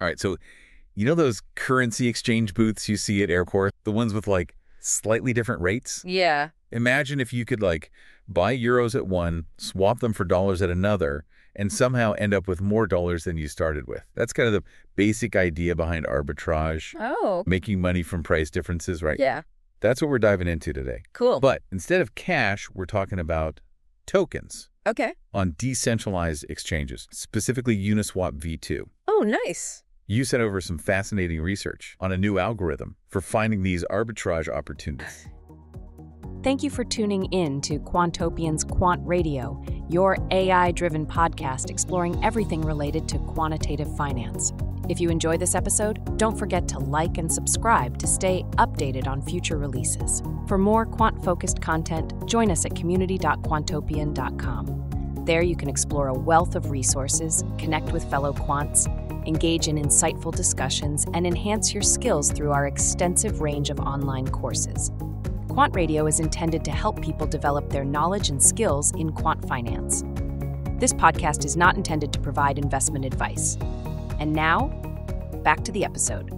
All right, so you know those currency exchange booths you see at airports? The ones with like slightly different rates? Yeah. Imagine if you could like buy euros at one, swap them for dollars at another, and somehow end up with more dollars than you started with. That's kind of the basic idea behind arbitrage, Oh, making money from price differences, right? yeah. That's what we're diving into today. Cool. But instead of cash, we're talking about tokens okay. on decentralized exchanges, specifically Uniswap v2. Oh, nice. You sent over some fascinating research on a new algorithm for finding these arbitrage opportunities. Thank you for tuning in to Quantopian's Quant Radio, your AI driven podcast exploring everything related to quantitative finance. If you enjoy this episode, don't forget to like and subscribe to stay updated on future releases. For more quant focused content, join us at community.quantopian.com. There you can explore a wealth of resources, connect with fellow quants, engage in insightful discussions, and enhance your skills through our extensive range of online courses. Quant Radio is intended to help people develop their knowledge and skills in quant finance. This podcast is not intended to provide investment advice. And now, back to the episode.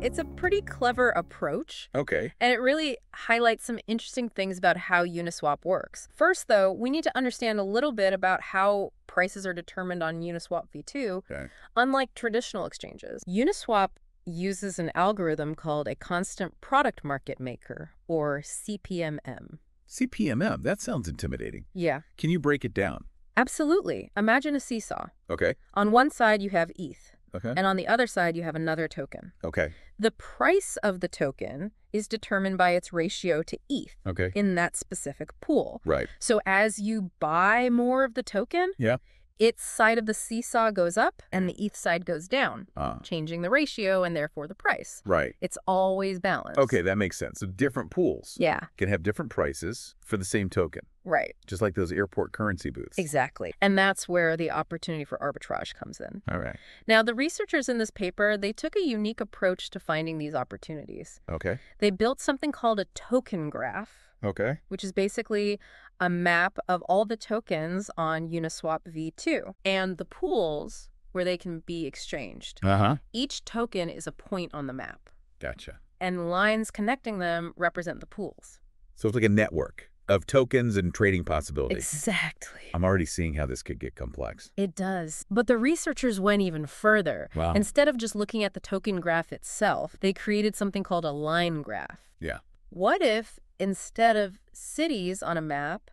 It's a pretty clever approach, Okay. and it really highlights some interesting things about how Uniswap works. First, though, we need to understand a little bit about how prices are determined on Uniswap v2, Okay. unlike traditional exchanges. Uniswap uses an algorithm called a constant product market maker, or CPMM. CPMM, that sounds intimidating. Yeah, Can you break it down? absolutely. Imagine a seesaw. Okay. On one side, you have ETH, Okay. and on the other side, you have another token. Okay. The price of the token is determined by its ratio to ETH Okay. in that specific pool. Right. So as you buy more of the token, Yeah. its side of the seesaw goes up and the ETH side goes down, Ah. changing the ratio and therefore the price. Right. It's always balanced. Okay, that makes sense. So different pools Yeah, can have different prices for the same token, right. just like those airport currency booths. Exactly. And that's where the opportunity for arbitrage comes in. All right. Now, the researchers in this paper, they took a unique approach to finding these opportunities. Okay. They built something called a token graph, Okay. which is basically a map of all the tokens on Uniswap v2 and the pools where they can be exchanged. Uh-huh. Each token is a point on the map, Gotcha. and lines connecting them represent the pools. So it's like a network of tokens and trading possibilities. Exactly. I'm already seeing how this could get complex. It does. But the researchers went even further. Wow. Instead of just looking at the token graph itself, they created something called a line graph. Yeah. What if instead of cities on a map,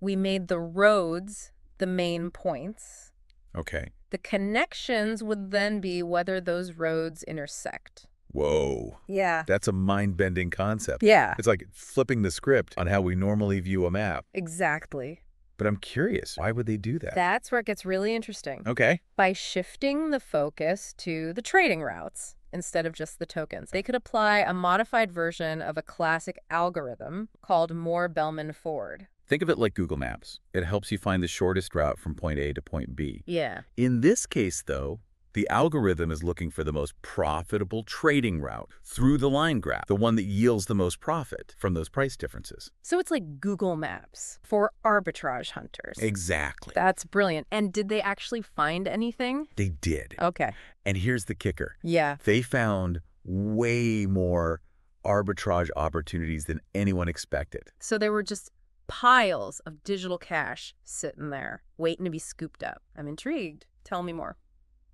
we made the roads the main points? Okay. The connections would then be whether those roads intersect. Whoa. Yeah. That's a mind-bending concept. Yeah. It's like flipping the script on how we normally view a map. Exactly. But I'm curious, why would they do that? That's where it gets really interesting. Okay. By shifting the focus to the trading routes instead of just the tokens, they could apply a modified version of a classic algorithm called Moore-Bellman-Ford. Think of it like Google Maps. It helps you find the shortest route from point A to point B. Yeah. In this case, though, the algorithm is looking for the most profitable trading route through the line graph, the one that yields the most profit from those price differences. So it's like Google Maps for arbitrage hunters. Exactly. That's brilliant. And did they actually find anything? They did. Okay. And here's the kicker. Yeah. They found way more arbitrage opportunities than anyone expected. So there were just piles of digital cash sitting there waiting to be scooped up. I'm intrigued. Tell me more.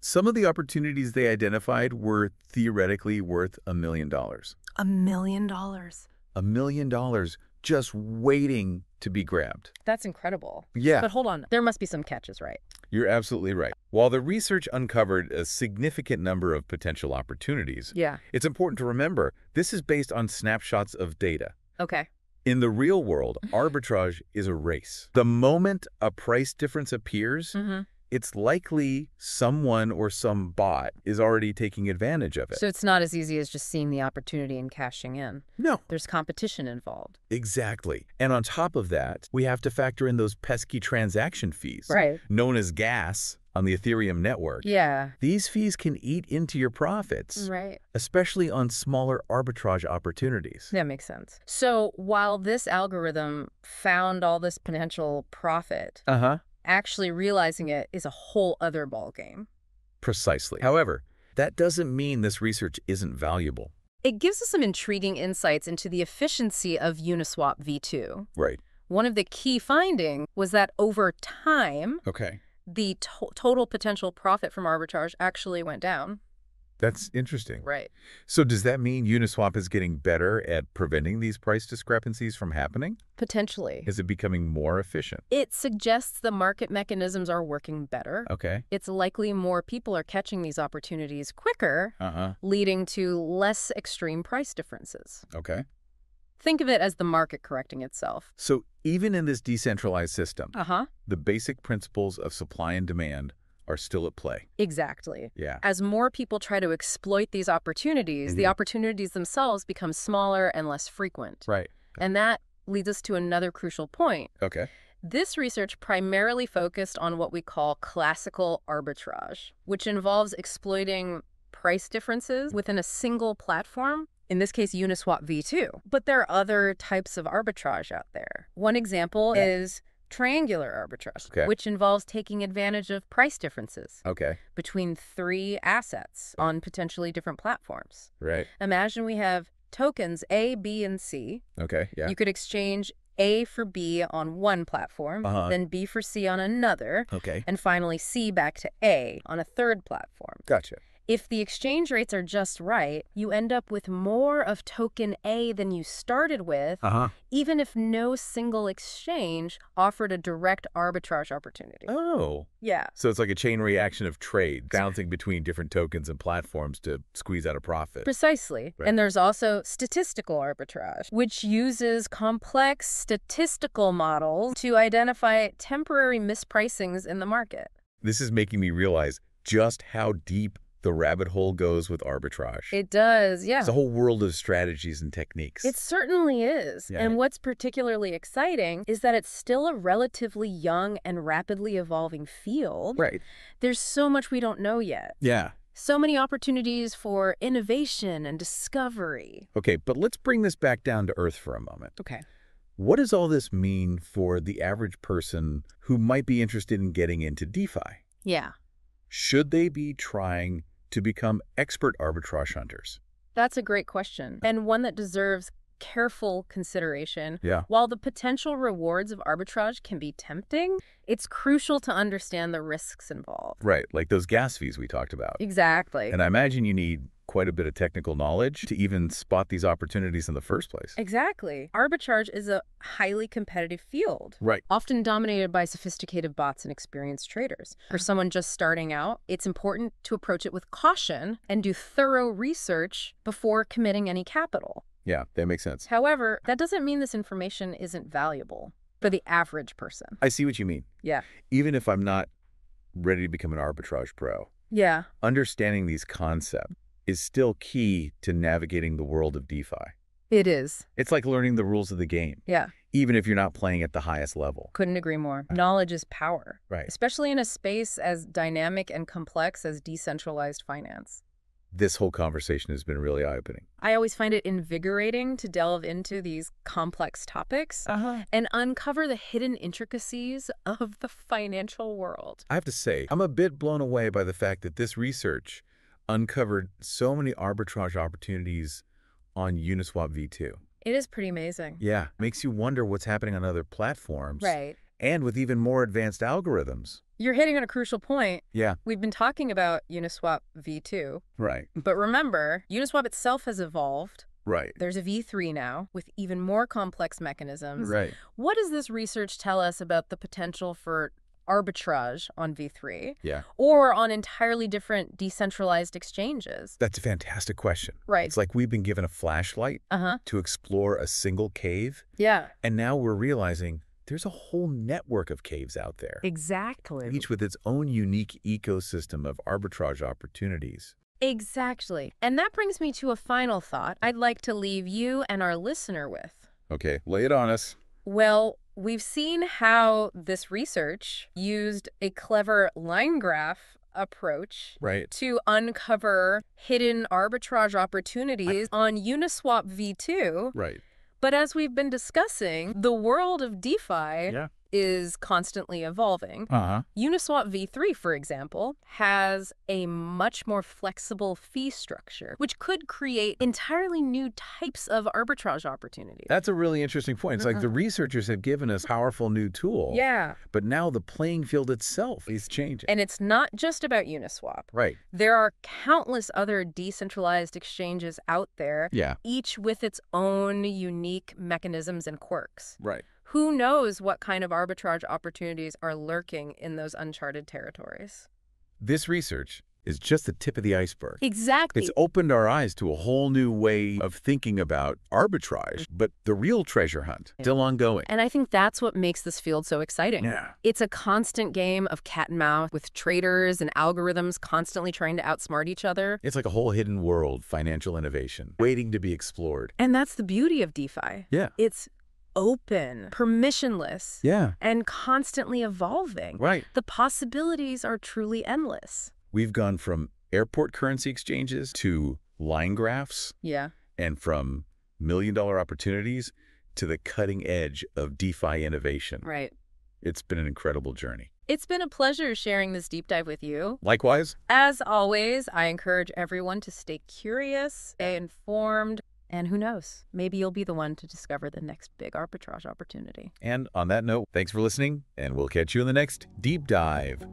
Some of the opportunities they identified were theoretically worth a million dollars. A million dollars. A million dollars just waiting to be grabbed. That's incredible. Yeah. But hold on. There must be some catches, right? You're absolutely right. While the research uncovered a significant number of potential opportunities, Yeah. it's important to remember this is based on snapshots of data. Okay. In the real world, arbitrage is a race. The moment a price difference appears, Mm-hmm. It's likely someone or some bot is already taking advantage of it. So it's not as easy as just seeing the opportunity and cashing in. no, There's competition involved. exactly. And on top of that, we have to factor in those pesky transaction fees, Right. known as gas on the Ethereum network. Yeah. These fees can eat into your profits. Right. especially on smaller arbitrage opportunities. That makes sense. So while this algorithm found all this potential profit, Uh-huh. Actually realizing it is a whole other ballgame. Precisely. However, that doesn't mean this research isn't valuable. It gives us some intriguing insights into the efficiency of Uniswap v2. Right. One of the key findings was that over time, Okay. the to total potential profit from arbitrage actually went down. That's interesting. Right. So does that mean Uniswap is getting better at preventing these price discrepancies from happening? Potentially. Is it becoming more efficient? It suggests the market mechanisms are working better. Okay. It's likely more people are catching these opportunities quicker, Uh-huh. leading to less extreme price differences. Okay. Think of it as the market correcting itself. So even in this decentralized system, Uh-huh. the basic principles of supply and demand are still at play. Exactly. Yeah. As more people try to exploit these opportunities, the Mhm. opportunities themselves become smaller and less frequent. Right. And that leads us to another crucial point. Okay. This research primarily focused on what we call classical arbitrage, which involves exploiting price differences within a single platform, in this case Uniswap v2. But there are other types of arbitrage out there. One example Yeah. is triangular arbitrage, Okay. which involves taking advantage of price differences Okay. between three assets on potentially different platforms. Right. Imagine we have tokens A, B, and C. Okay. Yeah. You could exchange A for B on one platform, Uh-huh. then B for C on another, Okay. and finally C back to A on a third platform. Gotcha. If the exchange rates are just right, you end up with more of token A than you started with, Uh-huh. even if no single exchange offered a direct arbitrage opportunity. Oh. Yeah. So it's like a chain reaction of trade, bouncing between different tokens and platforms to squeeze out a profit. Precisely. Right. And there's also statistical arbitrage, which uses complex statistical models to identify temporary mispricings in the market. This is making me realize just how deep the rabbit hole goes with arbitrage. It does, yeah. It's a whole world of strategies and techniques. It certainly is. Yeah. And what's particularly exciting is that it's still a relatively young and rapidly evolving field. right. There's so much we don't know yet. Yeah. So many opportunities for innovation and discovery. Okay, but let's bring this back down to earth for a moment. Okay. What does all this mean for the average person who might be interested in getting into DeFi? Yeah. Should they be trying to become expert arbitrage hunters? That's a great question, and one that deserves careful consideration. Yeah. While the potential rewards of arbitrage can be tempting, it's crucial to understand the risks involved. Right, like those gas fees we talked about. Exactly. And I imagine you need quite a bit of technical knowledge to even spot these opportunities in the first place. Exactly. Arbitrage is a highly competitive field. Right. Often dominated by sophisticated bots and experienced traders. For someone just starting out, it's important to approach it with caution and do thorough research before committing any capital. Yeah, that makes sense. However, that doesn't mean this information isn't valuable for the average person. I see what you mean. Yeah. Even if I'm not ready to become an arbitrage pro, Yeah. understanding these concepts is still key to navigating the world of DeFi. It is. It's like learning the rules of the game, Yeah. even if you're not playing at the highest level. Couldn't agree more. Knowledge is power, Right. especially in a space as dynamic and complex as decentralized finance. This whole conversation has been really eye-opening. I always find it invigorating to delve into these complex topics Uh-huh. and uncover the hidden intricacies of the financial world. I have to say, I'm a bit blown away by the fact that this research uncovered so many arbitrage opportunities on Uniswap v2. It is pretty amazing. Yeah, makes you wonder what's happening on other platforms. Right. And with even more advanced algorithms. You're hitting on a crucial point. Yeah, We've been talking about Uniswap v2, right, but remember, Uniswap itself has evolved. right, There's a v3 now with even more complex mechanisms. right. What does this research tell us about the potential for arbitrage on v3 Yeah, or on entirely different decentralized exchanges? that's a fantastic question. Right. It's like we've been given a flashlight Uh-huh. to explore a single cave, Yeah. and now we're realizing there's a whole network of caves out there, Exactly. each with its own unique ecosystem of arbitrage opportunities. Exactly. And that brings me to a final thought I'd like to leave you and our listener with. Okay, lay it on us. Well, we've seen how this research used a clever line graph approach Right. to uncover hidden arbitrage opportunities on Uniswap v2. Right. But as we've been discussing, the world of DeFi Yeah. Is constantly evolving. Uh-huh. Uniswap v3, for example, has a much more flexible fee structure, which could create entirely new types of arbitrage opportunities. That's a really interesting point. It's like the researchers have given us powerful new tool. yeah. But now the playing field itself is changing. And it's not just about Uniswap. right. There are countless other decentralized exchanges out there, Yeah. each with its own unique mechanisms and quirks. Right. Who knows what kind of arbitrage opportunities are lurking in those uncharted territories? This research is just the tip of the iceberg. Exactly. It's opened our eyes to a whole new way of thinking about arbitrage, mm-hmm. but the real treasure hunt still ongoing. and I think that's what makes this field so exciting. Yeah. It's a constant game of cat and mouse with traders and algorithms constantly trying to outsmart each other. It's like a whole hidden world, financial innovation, waiting to be explored. And that's the beauty of DeFi. Yeah. It's open, permissionless, Yeah. and constantly evolving. Right. The possibilities are truly endless. We've gone from airport currency exchanges to line graphs Yeah. and from million dollar opportunities to the cutting edge of DeFi innovation. Right. It's been an incredible journey. It's been a pleasure sharing this deep dive with you. Likewise, As always, I encourage everyone to stay curious, stay informed, and who knows, maybe you'll be the one to discover the next big arbitrage opportunity. and on that note, thanks for listening, and we'll catch you in the next deep dive.